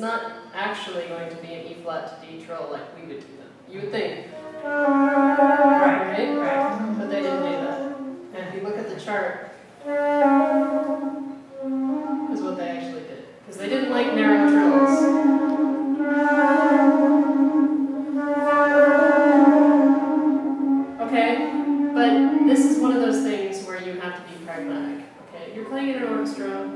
not actually going to be an E flat to D trill like we would do them. You would think, Right, right? right. But they didn't do that. And if you look at the chart, is what they actually did. Because they didn't like narrow trills. Okay, but this is one of those things where you have to be pragmatic. Okay, you're playing in an orchestra.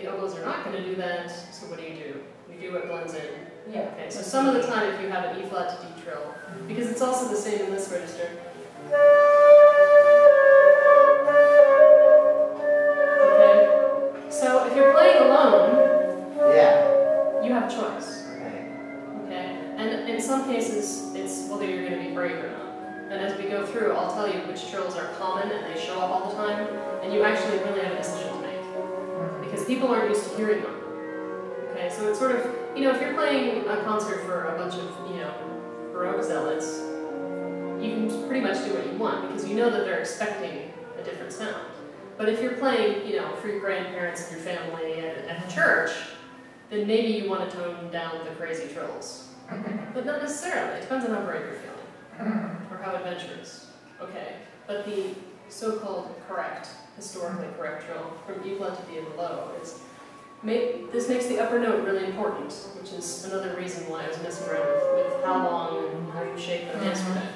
The oboes are not going to do that. So what do you do? You do what blends in. Yeah. Okay, so some of the time if you have an E flat to D trill, because it's also the same in this register. Okay, so if you're playing alone, yeah, you have a choice. okay. Okay, and in some cases, it's whether you're going to be brave or not. And as we go through, I'll tell you which trills are common and they show up all the time, and you actually really have a decision to make because people aren't used to hearing them. Okay, so it's sort of, you know, if you're playing a concert for a bunch of, you know, Baroque zealots, you can pretty much do what you want because you know that they're expecting a different sound. But if you're playing, you know, for your grandparents and your family at, at church, then maybe you want to tone down the crazy trills. But not necessarily. It depends on how brave you're feeling or how adventurous. Okay, but the so-called correct, historically correct trill from E flat to D below is make, this makes the upper note really important, which is another reason why I was messing around with, with how long and how you shape an instrument.